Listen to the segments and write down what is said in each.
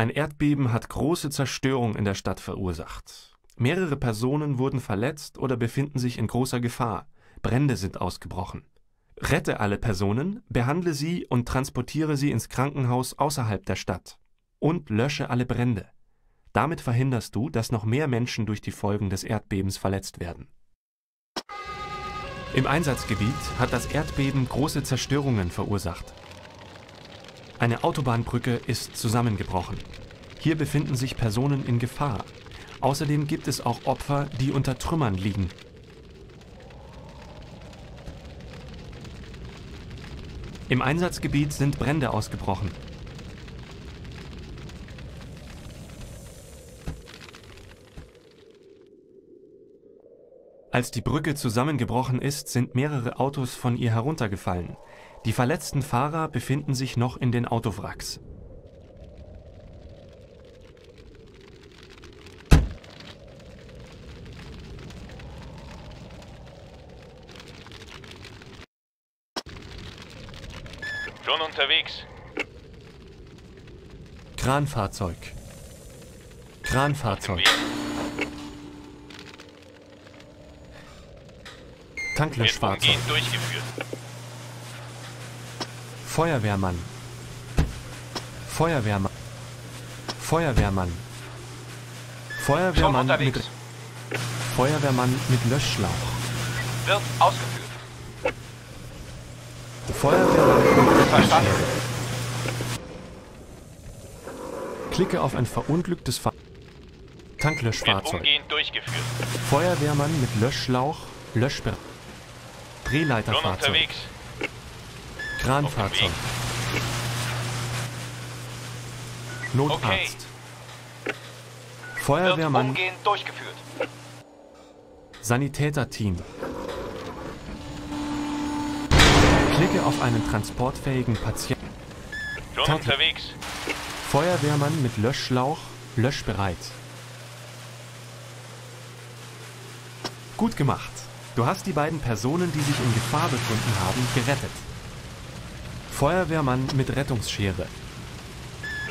Ein Erdbeben hat große Zerstörung in der Stadt verursacht. Mehrere Personen wurden verletzt oder befinden sich in großer Gefahr. Brände sind ausgebrochen. Rette alle Personen, behandle sie und transportiere sie ins Krankenhaus außerhalb der Stadt. Und lösche alle Brände. Damit verhinderst du, dass noch mehr Menschen durch die Folgen des Erdbebens verletzt werden. Im Einsatzgebiet hat das Erdbeben große Zerstörungen verursacht. Eine Autobahnbrücke ist zusammengebrochen. Hier befinden sich Personen in Gefahr. Außerdem gibt es auch Opfer, die unter Trümmern liegen. Im Einsatzgebiet sind Brände ausgebrochen. Als die Brücke zusammengebrochen ist, sind mehrere Autos von ihr heruntergefallen. Die verletzten Fahrer befinden sich noch in den Autowracks. Schon unterwegs. Kranfahrzeug. Kranfahrzeug. Tanklöschfahrzeug. Feuerwehrmann. Feuerwehrmann. Feuerwehrmann. Feuerwehrmann mit. Feuerwehrmann mit Löschschlauch. Wird ausgeführt. Feuerwehrmann mit Verstanden. Klicke auf ein verunglücktes Fahr Wird Tanklöschfahrzeug. durchgeführt. Feuerwehrmann mit Löschschlauch, Löschbereit. Drehleiterfahrzeug. Kranfahrzeug. Notarzt. Okay. Feuerwehrmann. Sanitäterteam. Klicke auf einen transportfähigen Patienten. Schon unterwegs. Feuerwehrmann mit Löschschlauch, löschbereit. Gut gemacht. Du hast die beiden Personen, die sich in Gefahr befunden haben, gerettet. Feuerwehrmann mit Rettungsschere.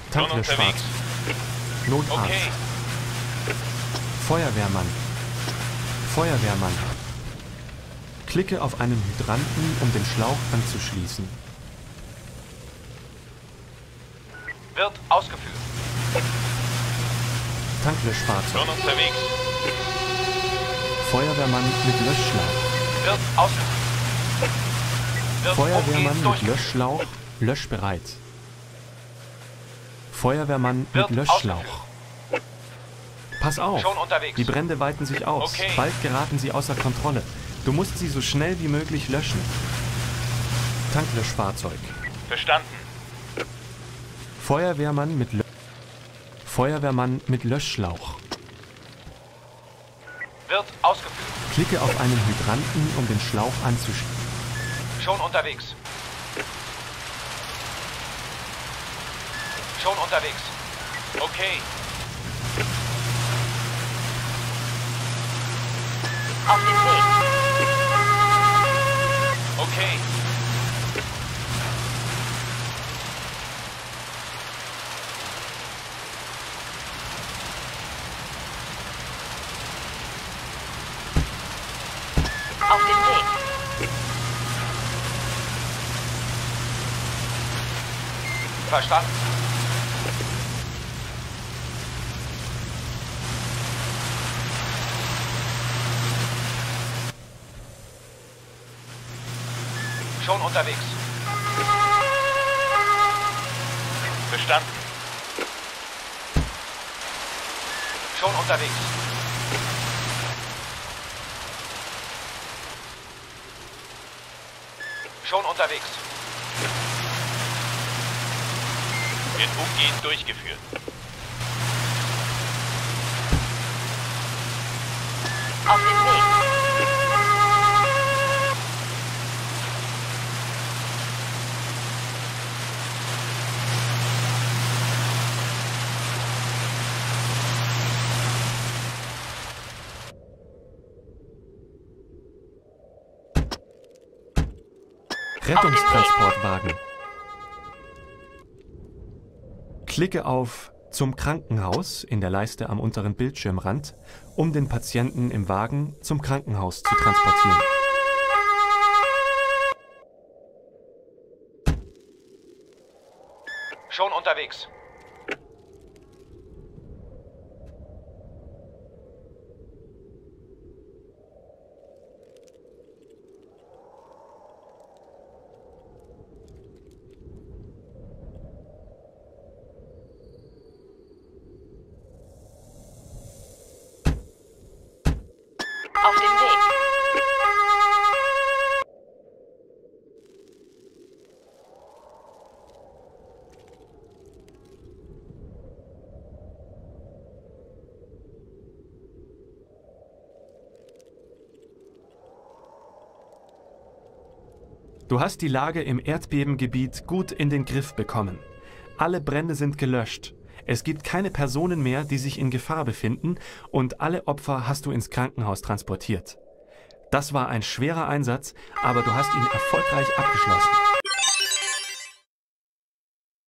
Unterwegs. Notarzt. Okay. Feuerwehrmann. Feuerwehrmann. Klicke auf einen Hydranten, um den Schlauch anzuschließen. Wird ausgeführt. Tanklöschfahrzeug. Schon unterwegs. Feuerwehrmann mit Löschschlauch. Wird ausgeführt. Wird Feuerwehrmann mit. Löschschlauch, löschbereit. Feuerwehrmann mit Wird Löschschlauch. Pass auf, die Brände weiten sich aus. Okay. Bald geraten sie außer Kontrolle. Du musst sie so schnell wie möglich löschen. Tanklöschfahrzeug. Verstanden. Feuerwehrmann mit Lö Feuerwehrmann mit Löschschlauch. Wird ausgeführt. Klicke auf einen Hydranten, um den Schlauch anzuschließen. Schon unterwegs. Schon unterwegs. Okay. Auf dem Weg. Okay. Auf dem Weg. Verstanden. Schon unterwegs. Verstanden. Schon unterwegs. Schon unterwegs. Wird umgehend durchgeführt. Auf dem Weg. Rettungstransportwagen. Klicke auf zum Krankenhaus in der Leiste am unteren Bildschirmrand, um den Patienten im Wagen zum Krankenhaus zu transportieren. Schon unterwegs. Auf dem Weg. Du hast die Lage im Erdbebengebiet gut in den Griff bekommen. Alle Brände sind gelöscht. Es gibt keine Personen mehr, die sich in Gefahr befinden und alle Opfer hast du ins Krankenhaus transportiert. Das war ein schwerer Einsatz, aber du hast ihn erfolgreich abgeschlossen.